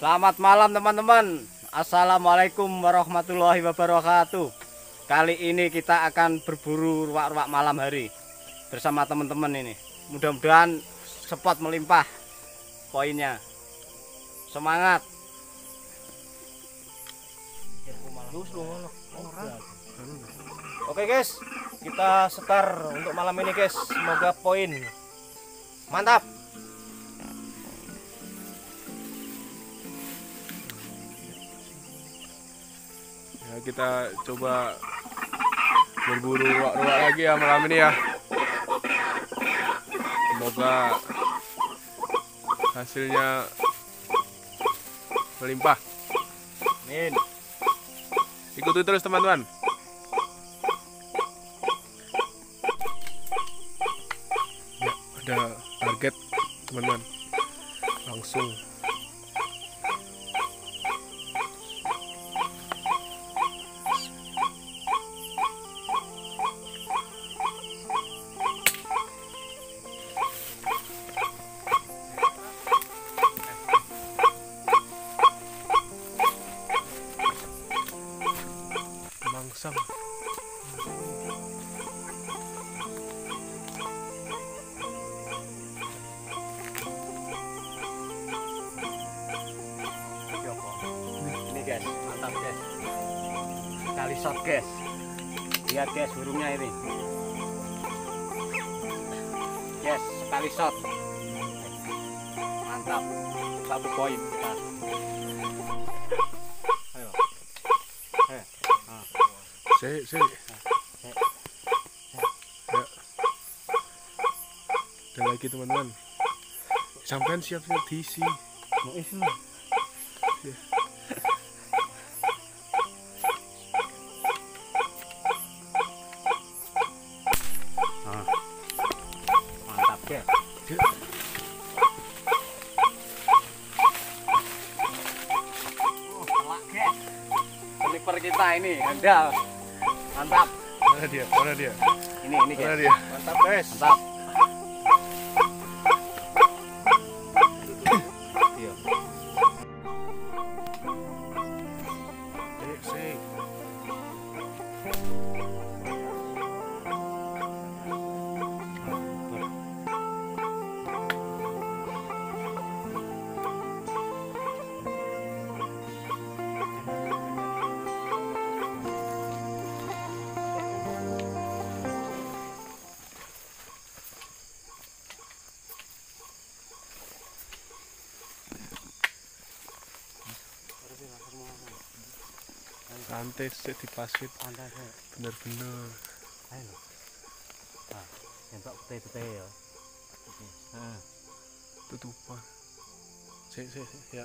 Selamat malam teman-teman. Assalamualaikum warahmatullahi wabarakatuh. Kali ini kita akan berburu ruak-ruak malam hari bersama teman-teman ini. Mudah-mudahan spot melimpah poinnya. Semangat. Oke guys, kita setar untuk malam ini guys. Semoga poin. Mantap. Ya, kita coba berburu ruak-ruak lagi ya malam ini ya. Semoga hasilnya melimpah. Amin. Ikuti terus teman-teman. Ya, ada target teman-teman. Langsung mantap guys. Kali shot guys. Lihat guys burungnya ini. Yes, sekali shot. Mantap. Satu poin kita. Ayo. Eh, ah. Sik, sik. Ya. Ada lagi teman-teman. Sampean siap-siap diisi. Mau isi Kita ini handal. Mantap. Mana dia? Mana dia? Ini ini Mana guys. dia? Mantap guys. Mantap. Santai dipasit Mantap. Guys. bener-bener. Ayo. Ah, nembak putih-putih ya. Nah, Tutupan. Sik, sik. Ya.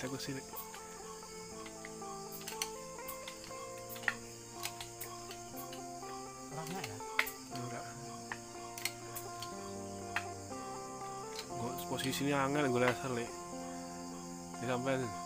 Saya ke sini. Posisinya angel gue laser le. Ini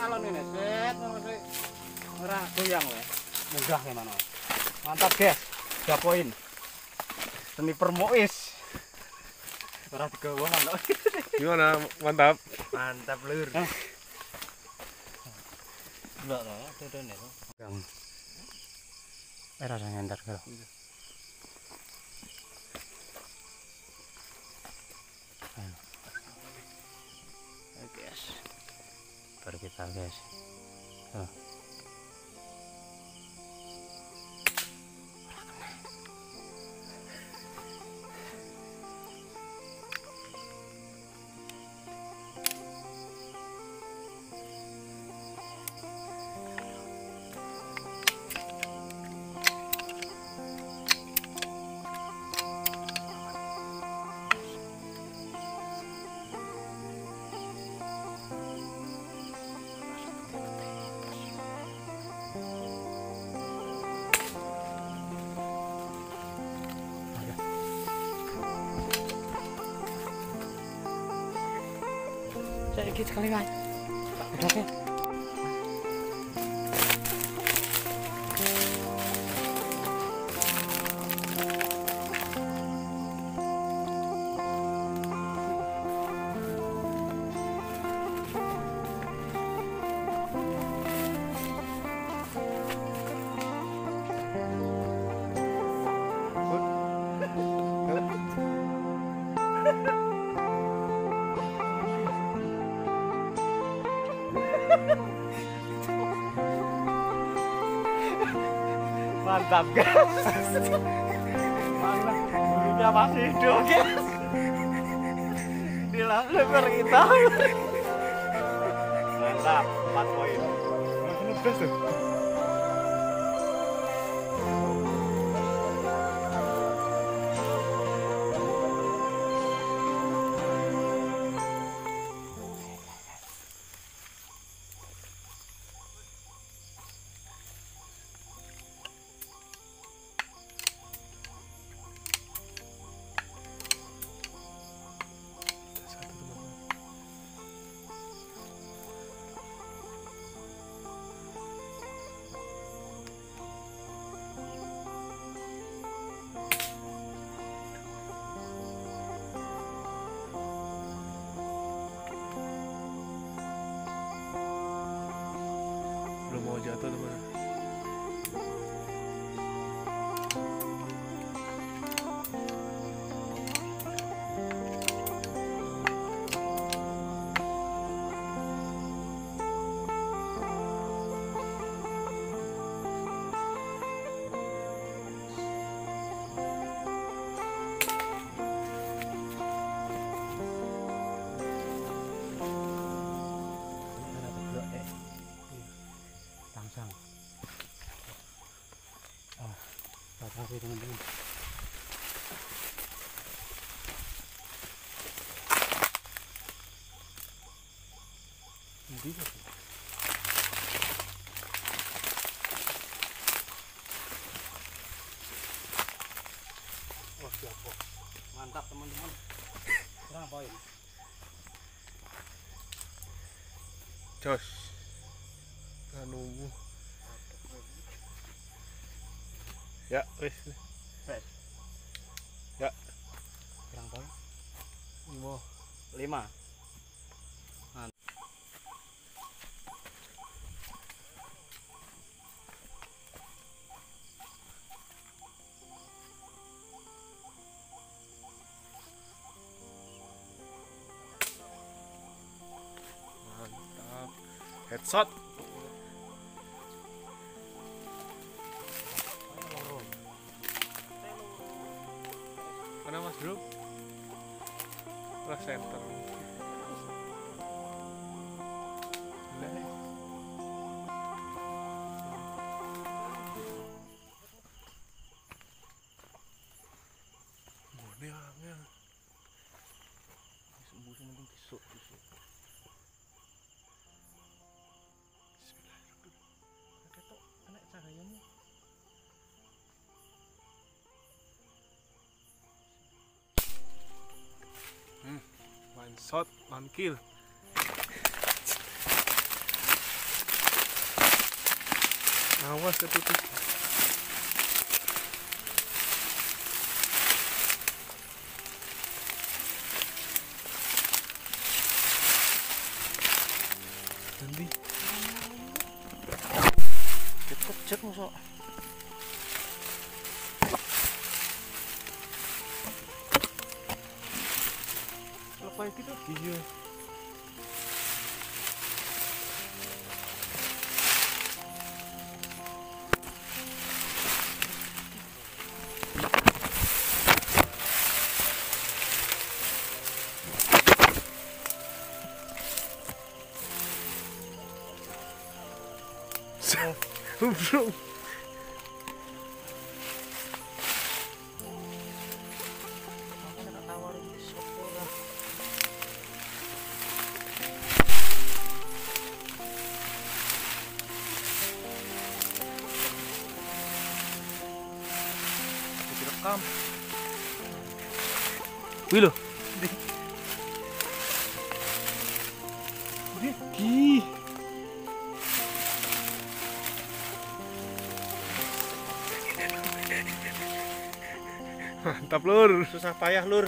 alon ini, set, ora goyang le. Mudah gimana? Mantap guys, tiga poin. Sniper Mois. Ora digawa mana? Gimana? Mantap. Mantap lur. Enggak lah, itu nih. Gang. Eh rasanya ntar kalau. Kita guys. Tuh. Cek iki sekali kan. Oke. Mantap guys. Bulunya masih hidup guys. Dilah lebar kita. Mantap, 4 poin. Masih ngegas tuh. जाता था मैं kasih teman-teman. Bos. Mantap teman-teman. Berapa poin? Jos. Anu. Ya, wis. Ya. Berapa poin? Lima. 5. Mantap. Headshot. Bro? Lah center. Shot, one kill. Awas ketutup. Nanti Cepet cek masuk Okie dokie. So, Mantap lur. Susah payah lur.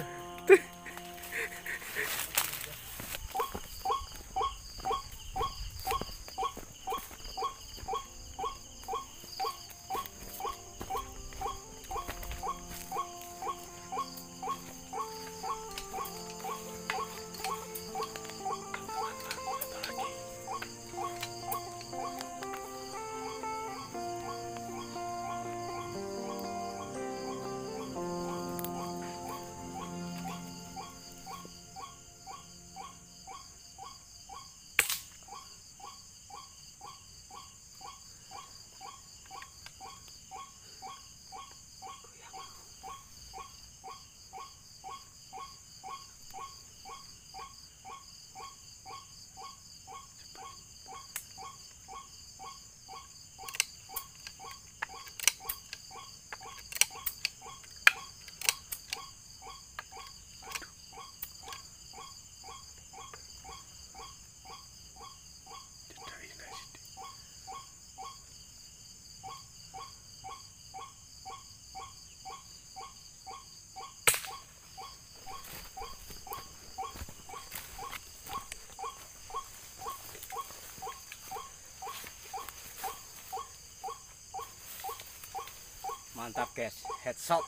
Mantap guys, headshot.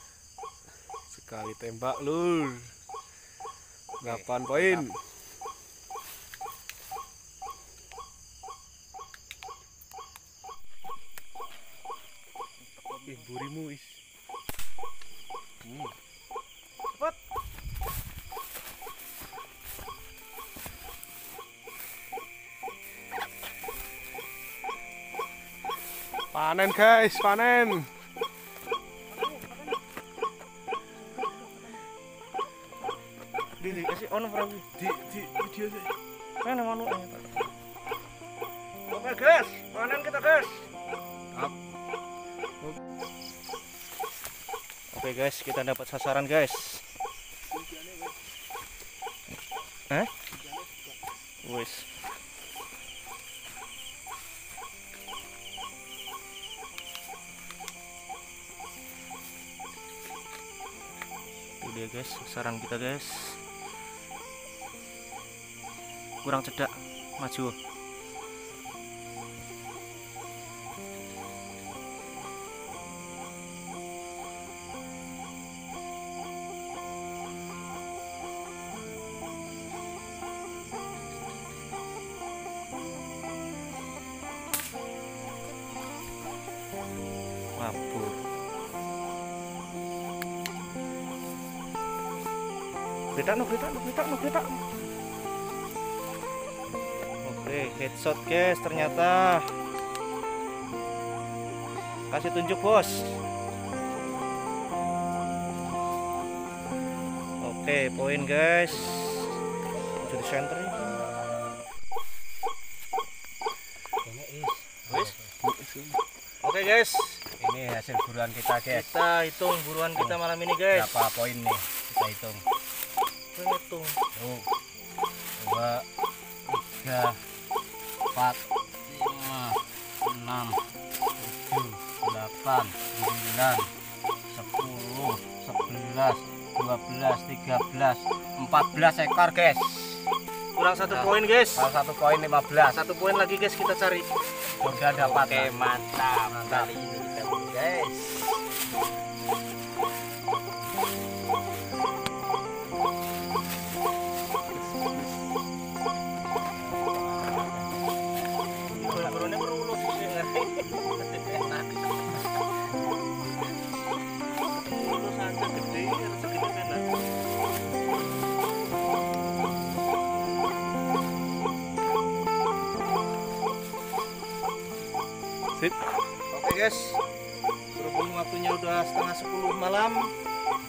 Sekali tembak lur. 8 poin. Ih, burimu is. Cepet. Panen guys, panen. Ono perahu. Di di video sih. Mana ono Oke guys, panen kita guys. Oke guys, kita dapat sasaran guys. Eh? Wes. Itu dia guys, sasaran kita guys. Kurang cedak, maju. Beda no, beda no, beda no, beda no. Headshot guys ternyata. Kasih tunjuk bos. Oke, poin guys. Jadi center ya. Oke guys, Ini hasil buruan kita guys. kita hitung buruan kita malam ini guys. Berapa poin nih? Kita hitung. Hitung. Tuh. Dua, tiga, empat, lima, enam, tujuh, delapan, sembilan, sepuluh, sebelas, dua belas, tiga belas, empat belas ekor guys. Kurang satu poin guys. Salah satu poin lima belas. Satu poin lagi guys kita cari. Sudah dapat. Oke mantap kali Oke guys, berhubung waktunya udah setengah sepuluh malam,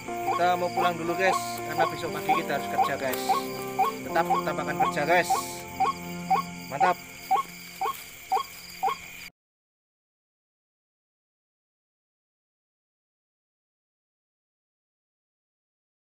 kita mau pulang dulu guys, karena besok pagi kita harus kerja guys. Tetap utamakan kerja guys. Mantap.